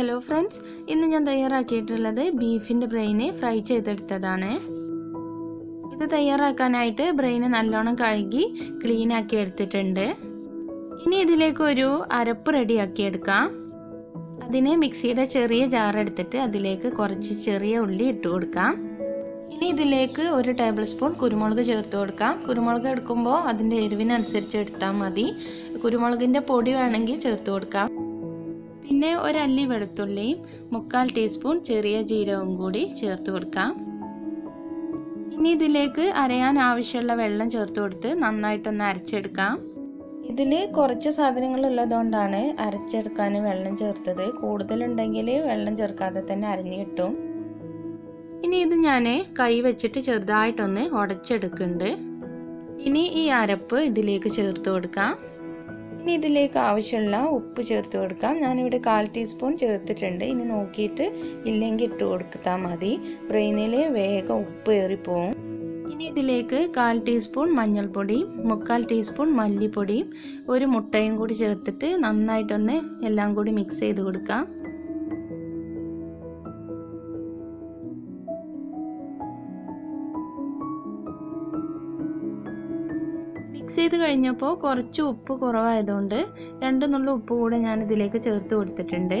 Friends ഇന്ന് ഞാൻ തയ്യാറാക്കിയിട്ടുള്ളത് ബീഫിന്റെ ബ്രെയിന് ഫ്രൈ ചെയ്തെടുത്തതാണ്. ഇത് തയ്യാറാക്കാനായിട്ട് ബ്രെയിന് നല്ലോണം കഴുകി ക്ലീൻ ആക്കി എടുത്തിട്ടുണ്ട്. ഇനി ഇതിലേക്ക് ഒരു അരപ്പ് റെഡിയാക്കി എടുക്കാം. അതിന് മിക്സിയുടെ ചെറിയ ജാർ എടുത്തിട്ട് അതിലേക്ക് കുറച്ച് ചെറിയ ഉള്ളി ഇട്ട് കൊടുക്കാം. ഇനി ഇതിലേക്ക് ഒരു ടേബിൾ സ്പൂൺ കുരുമുളക് ചേർത്ത് കൊടുക്കാം. കുരുമുളക് എടുക്കുമ്പോൾ അതിന്റെ എരിവിനനുസരിച്ച് എടുത്താൽ മതി. കുരുമുളകിന്റെ പൊടി വേണമെങ്കിൽ ചേർത്ത് കൊടുക്കാം. പിന്നെ ഒരല്ലി വെളുത്തുള്ളിയും മുക്കാൽ ടീസ്പൂൺ ചെറിയ ജീരകവും കൂടി ചേർത്ത് കൊടുക്കാം. ഇനി ഇതിലേക്ക് അരയാൻ ആവശ്യമുള്ള വെള്ളം ചേർത്ത് കൊടുത്ത് നന്നായിട്ടൊന്ന് അരച്ചെടുക്കാം. ഇതിൽ കുറച്ച് സാധനങ്ങൾ ഉള്ളതുകൊണ്ടാണ് അരച്ചെടുക്കാൻ വെള്ളം ചേർത്തത്. കൂടുതലുണ്ടെങ്കിൽ വെള്ളം ചേർക്കാതെ തന്നെ അരഞ്ഞു കിട്ടും. ഇനി ഇത് ഞാൻ കൈ വെച്ചിട്ട് ചെറുതായിട്ടൊന്ന് ഉടച്ചെടുക്കുന്നുണ്ട്. ഇനി ഈ അരപ്പ് ഇതിലേക്ക് ചേർത്ത് കൊടുക്കാം. ഇനി ഇതിലേക്ക് ആവശ്യമുള്ള ഉപ്പ് ചേർത്ത് കൊടുക്കാം. ഞാനിവിടെ കാൽ ടീസ്പൂൺ ചേർത്തിട്ടുണ്ട്. ഇനി നോക്കിയിട്ട് ഇല്ലെങ്കിൽ ഇട്ട് കൊടുത്താൽ മതി. ബ്രെയിനിൽ വേഗം ഉപ്പ് ഏറിപ്പോവും. ഇനി ഇതിലേക്ക് കാൽ ടീസ്പൂൺ മഞ്ഞൾപ്പൊടിയും മുക്കാൽ ടീസ്പൂൺ മല്ലിപ്പൊടിയും ഒരു മുട്ടയും കൂടി ചേർത്തിട്ട് നന്നായിട്ടൊന്ന് എല്ലാം കൂടി മിക്സ് ചെയ്ത് കൊടുക്കാം. മിക്സ് ചെയ്ത് കഴിഞ്ഞപ്പോൾ കുറച്ച് ഉപ്പ് കുറവായതുകൊണ്ട് രണ്ട് നുള്ള ഉപ്പ് കൂടെ ഞാൻ ഇതിലേക്ക് ചേർത്ത് കൊടുത്തിട്ടുണ്ട്.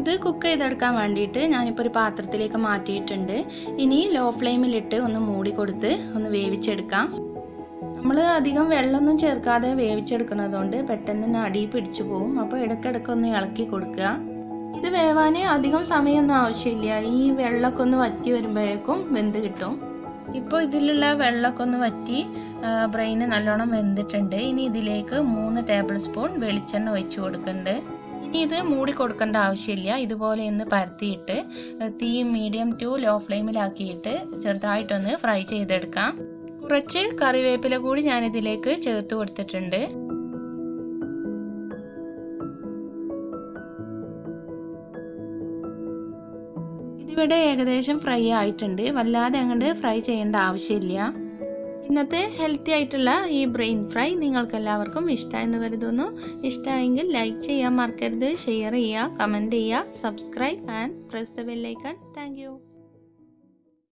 ഇത് കുക്ക് ചെയ്തെടുക്കാൻ വേണ്ടിയിട്ട് ഞാനിപ്പോൾ ഒരു പാത്രത്തിലേക്ക് മാറ്റിയിട്ടുണ്ട്. ഇനി ലോ ഫ്ലെയിമിലിട്ട് ഒന്ന് മൂടി കൊടുത്ത് ഒന്ന് വേവിച്ചെടുക്കാം. നമ്മൾ അധികം വെള്ളമൊന്നും ചേർക്കാതെ വേവിച്ചെടുക്കുന്നതുകൊണ്ട് പെട്ടെന്ന് തന്നെ അടി പിടിച്ചു പോകും അപ്പോൾ ഇടയ്ക്കിടയ്ക്ക് ഒന്ന് ഇളക്കി കൊടുക്കുക. ഇത് വേവാൻ അധികം സമയമൊന്നും ആവശ്യമില്ല. ഈ വെള്ളമൊക്കെ ഒന്ന് വറ്റി വരുമ്പോഴേക്കും വെന്ത് കിട്ടും. ഇപ്പോൾ ഇതിലുള്ള വെള്ളമൊക്കെ ഒന്ന് വറ്റി ബ്രെയിന് നല്ലോണം വെന്തിട്ടുണ്ട്. ഇനി ഇതിലേക്ക് മൂന്ന് ടേബിൾ സ്പൂൺ വെളിച്ചെണ്ണ ഒഴിച്ചു കൊടുക്കുന്നുണ്ട്. ഇനി ഇത് മൂടി കൊടുക്കേണ്ട ആവശ്യമില്ല. ഇതുപോലെ ഒന്ന് പരത്തിയിട്ട് തീ മീഡിയം ടു ലോ ഫ്ലെയിമിലാക്കിയിട്ട് ചെറുതായിട്ടൊന്ന് ഫ്രൈ ചെയ്തെടുക്കാം. കുറച്ച് കറിവേപ്പില കൂടി ഞാനിതിലേക്ക് ചേർത്ത് കൊടുത്തിട്ടുണ്ട്. ഇതിവിടെ ഏകദേശം ഫ്രൈ ആയിട്ടുണ്ട്. വല്ലാതെ അങ്ങോട്ട് ഫ്രൈ ചെയ്യേണ്ട ആവശ്യമില്ല. ഇന്നത്തെ ഹെൽത്തി ആയിട്ടുള്ള ഈ ബ്രെയിൻ ഫ്രൈ നിങ്ങൾക്ക് എല്ലാവർക്കും ഇഷ്ടമായെന്ന് കരുതുന്നു. ഇഷ്ടമായെങ്കിൽ ലൈക്ക് ചെയ്യാൻ മറക്കരുത് ഷെയർ ചെയ്യുക കമന്റ് ചെയ്യുക subscribe and press the bell icon thank